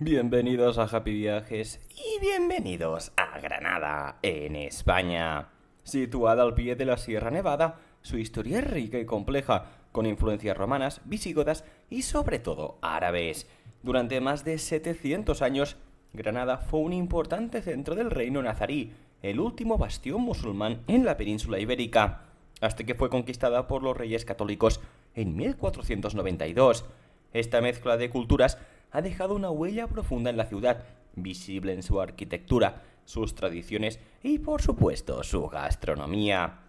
Bienvenidos a Happy Viajes y bienvenidos a Granada, en España. Situada al pie de la Sierra Nevada, su historia es rica y compleja, con influencias romanas, visigodas y sobre todo árabes. Durante más de 700 años, Granada fue un importante centro del reino nazarí, el último bastión musulmán en la península ibérica, hasta que fue conquistada por los reyes católicos en 1492. Esta mezcla de culturas ha dejado una huella profunda en la ciudad, visible en su arquitectura, sus tradiciones y, por supuesto, su gastronomía.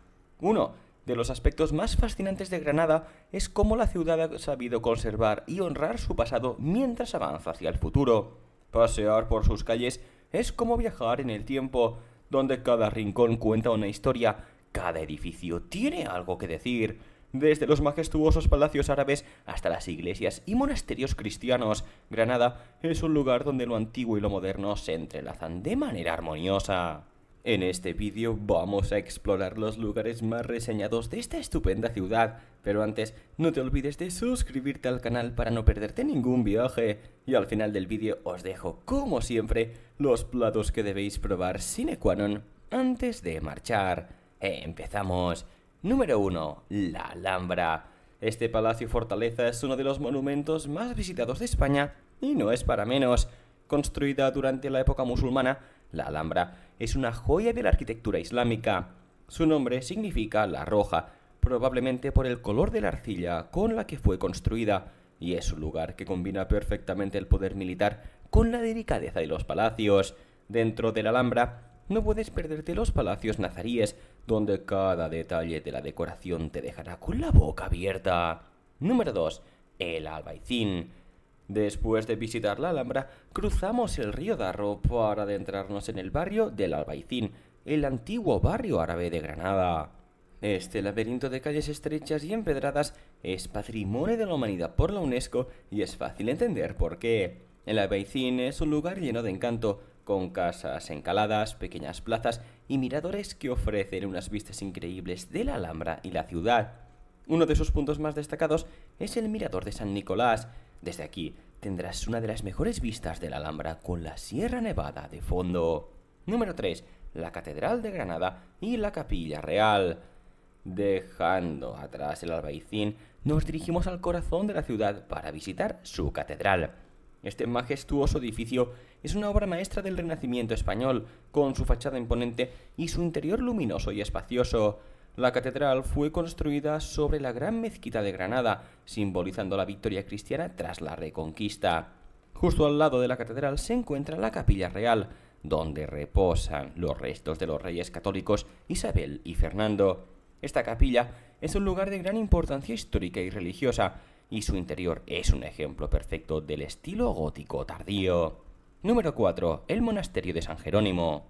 Uno de los aspectos más fascinantes de Granada es cómo la ciudad ha sabido conservar y honrar su pasado mientras avanza hacia el futuro. Pasear por sus calles es como viajar en el tiempo, donde cada rincón cuenta una historia, cada edificio tiene algo que decir, desde los majestuosos palacios árabes hasta las iglesias y monasterios cristianos, Granada es un lugar donde lo antiguo y lo moderno se entrelazan de manera armoniosa. En este vídeo vamos a explorar los lugares más reseñados de esta estupenda ciudad, pero antes no te olvides de suscribirte al canal para no perderte ningún viaje. Y al final del vídeo os dejo, como siempre, los platos que debéis probar sine qua non antes de marchar. Empezamos. Número 1. La Alhambra. Este palacio fortaleza es uno de los monumentos más visitados de España y no es para menos. Construida durante la época musulmana, la Alhambra es una joya de la arquitectura islámica. Su nombre significa la roja, probablemente por el color de la arcilla con la que fue construida, y es un lugar que combina perfectamente el poder militar con la delicadeza de los palacios. Dentro de la Alhambra no puedes perderte los palacios nazaríes, donde cada detalle de la decoración te dejará con la boca abierta. Número 2. El Albaicín. Después de visitar la Alhambra, cruzamos el río Darro para adentrarnos en el barrio del Albaicín, el antiguo barrio árabe de Granada. Este laberinto de calles estrechas y empedradas es patrimonio de la humanidad por la UNESCO y es fácil entender por qué. El Albaicín es un lugar lleno de encanto, con casas encaladas, pequeñas plazas y miradores que ofrecen unas vistas increíbles de la Alhambra y la ciudad. Uno de sus puntos más destacados es el mirador de San Nicolás. Desde aquí tendrás una de las mejores vistas de la Alhambra con la Sierra Nevada de fondo. Número 3. La Catedral de Granada y la Capilla Real. Dejando atrás el albaicín, nos dirigimos al corazón de la ciudad para visitar su catedral. Este majestuoso edificio es una obra maestra del Renacimiento español, con su fachada imponente y su interior luminoso y espacioso. La catedral fue construida sobre la gran mezquita de Granada, simbolizando la victoria cristiana tras la reconquista. Justo al lado de la catedral se encuentra la capilla real, donde reposan los restos de los reyes católicos Isabel y Fernando. Esta capilla es un lugar de gran importancia histórica y religiosa, y su interior es un ejemplo perfecto del estilo gótico tardío. Número 4. El Monasterio de San Jerónimo.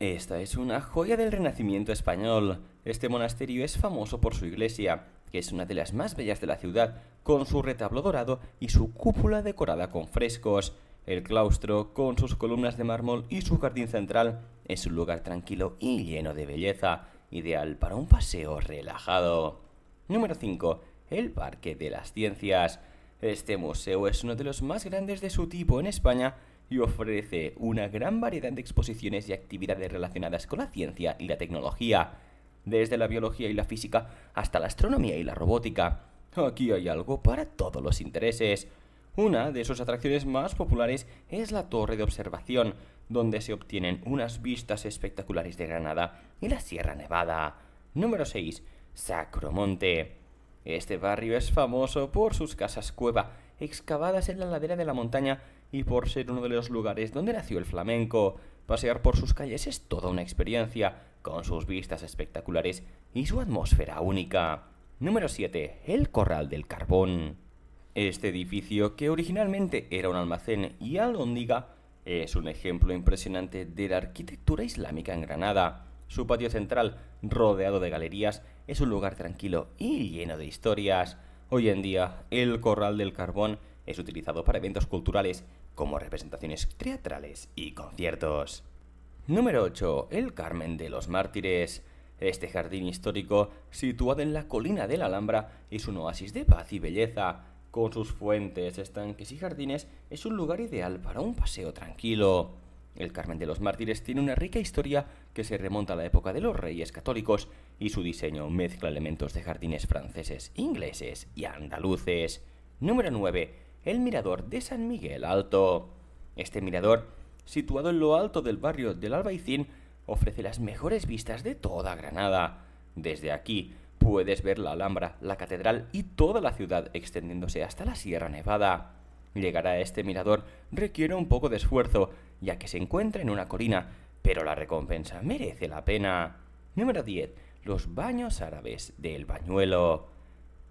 Esta es una joya del Renacimiento español. Este monasterio es famoso por su iglesia, que es una de las más bellas de la ciudad, con su retablo dorado y su cúpula decorada con frescos. El claustro, con sus columnas de mármol y su jardín central, es un lugar tranquilo y lleno de belleza, ideal para un paseo relajado. Número 5 el Parque de las Ciencias. Este museo es uno de los más grandes de su tipo en España y ofrece una gran variedad de exposiciones y actividades relacionadas con la ciencia y la tecnología, desde la biología y la física hasta la astronomía y la robótica. Aquí hay algo para todos los intereses. Una de sus atracciones más populares es la torre de observación, donde se obtienen unas vistas espectaculares de Granada y la Sierra Nevada. Número 6. Sacromonte. Este barrio es famoso por sus casas cueva, excavadas en la ladera de la montaña y por ser uno de los lugares donde nació el flamenco. Pasear por sus calles es toda una experiencia, con sus vistas espectaculares y su atmósfera única. Número 7. El Corral del Carbón. Este edificio, que originalmente era un almacén y alhóndiga, es un ejemplo impresionante de la arquitectura islámica en Granada. Su patio central, rodeado de galerías, es un lugar tranquilo y lleno de historias. Hoy en día, el Corral del Carbón es utilizado para eventos culturales como representaciones teatrales y conciertos. Número 8. El Carmen de los Mártires. Este jardín histórico, situado en la colina de la Alhambra, es un oasis de paz y belleza, Con sus fuentes, estanques y jardines, es un lugar ideal para un paseo tranquilo. El Carmen de los Mártires tiene una rica historia que se remonta a la época de los reyes católicos y su diseño mezcla elementos de jardines franceses, ingleses y andaluces. Número 9. El Mirador de San Miguel Alto. Este mirador, situado en lo alto del barrio del Albaicín, ofrece las mejores vistas de toda Granada. Desde aquí puedes ver la Alhambra, la catedral y toda la ciudad extendiéndose hasta la Sierra Nevada. Llegar a este mirador requiere un poco de esfuerzo, ya que se encuentra en una colina, pero la recompensa merece la pena. Número 10. Los baños árabes del bañuelo.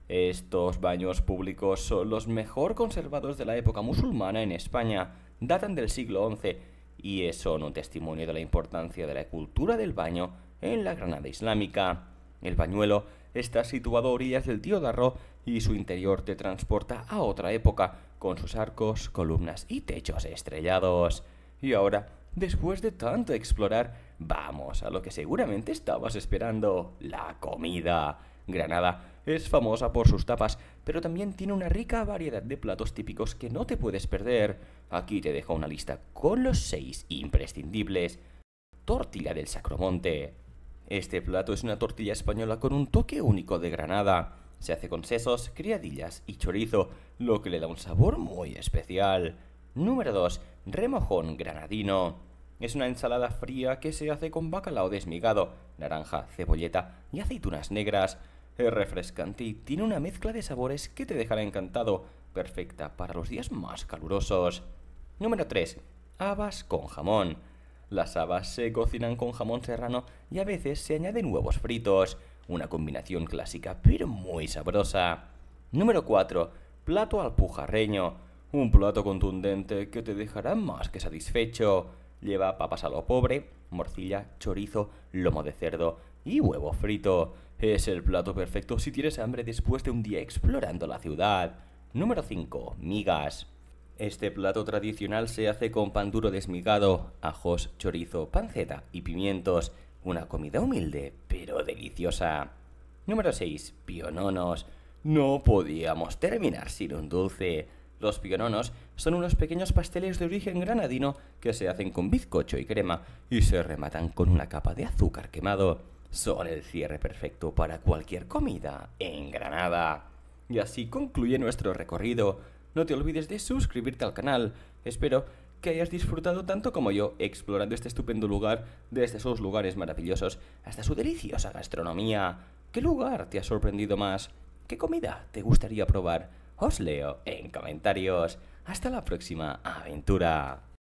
Estos baños públicos son los mejor conservados de la época musulmana en España, datan del siglo XI y son un testimonio de la importancia de la cultura del baño en la Granada islámica. El bañuelo está situado a orillas del Tío Darro y su interior te transporta a otra época, con sus arcos, columnas y techos estrellados. Y ahora, después de tanto explorar, vamos a lo que seguramente estabas esperando, la comida. Granada es famosa por sus tapas, pero también tiene una rica variedad de platos típicos que no te puedes perder. Aquí te dejo una lista con los seis imprescindibles. Tortilla del Sacromonte. Este plato es una tortilla española con un toque único de Granada. Se hace con sesos, criadillas y chorizo, lo que le da un sabor muy especial. Número 2. Remojón granadino. Es una ensalada fría que se hace con bacalao desmigado, naranja, cebolleta y aceitunas negras. Es refrescante y tiene una mezcla de sabores que te dejará encantado, perfecta para los días más calurosos. Número 3. Habas con jamón. Las habas se cocinan con jamón serrano y a veces se añaden huevos fritos. Una combinación clásica pero muy sabrosa. Número 4. Plato alpujarreño. Un plato contundente que te dejará más que satisfecho. Lleva papas a lo pobre, morcilla, chorizo, lomo de cerdo y huevo frito. Es el plato perfecto si tienes hambre después de un día explorando la ciudad. Número 5. Migas. Este plato tradicional se hace con pan duro desmigado, ajos, chorizo, panceta y pimientos. Una comida humilde, pero deliciosa. Número 6. Piononos. No podíamos terminar sin un dulce. Los piononos son unos pequeños pasteles de origen granadino que se hacen con bizcocho y crema y se rematan con una capa de azúcar quemado son el cierre perfecto para cualquier comida en Granada. Y así concluye nuestro recorrido. No te olvides de suscribirte al canal. Espero que hayas disfrutado tanto como yo explorando este estupendo lugar, desde sus lugares maravillosos hasta su deliciosa gastronomía. ¿Qué lugar te ha sorprendido más? ¿Qué comida te gustaría probar? Os leo en comentarios. Hasta la próxima aventura.